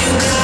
you know.